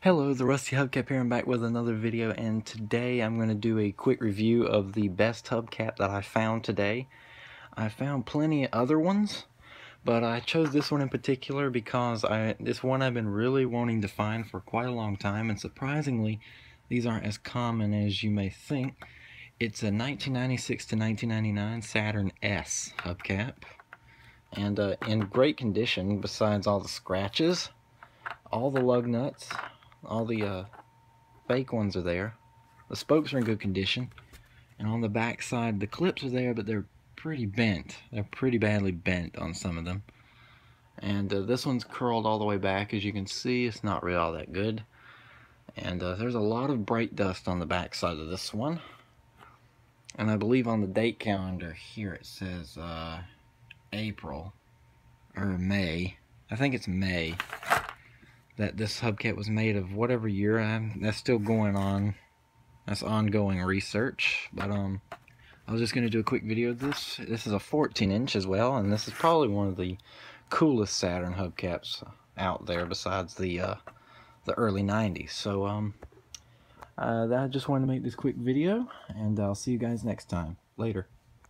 Hello, the Rusty Hubcap here. I'm back with another video, and today I'm going to do a quick review of the best hubcap that I found today. I found plenty of other ones, but I chose this one in particular because I this one I've been really wanting to find for quite a long time, and surprisingly, these aren't as common as you may think. It's a 1996 to 1999 Saturn S hubcap, and uh, in great condition besides all the scratches, all the lug nuts, all the uh, fake ones are there. The spokes are in good condition. And on the back side, the clips are there, but they're pretty bent. They're pretty badly bent on some of them. And uh, this one's curled all the way back. As you can see, it's not really all that good. And uh, there's a lot of brake dust on the back side of this one. And I believe on the date calendar here it says uh, April or May. I think it's May that this hubcap was made of whatever year I'm, that's still going on. That's ongoing research but um I was just gonna do a quick video of this. This is a 14 inch as well and this is probably one of the coolest Saturn hubcaps out there besides the uh, the early 90s so um uh, I just wanted to make this quick video and I'll see you guys next time. Later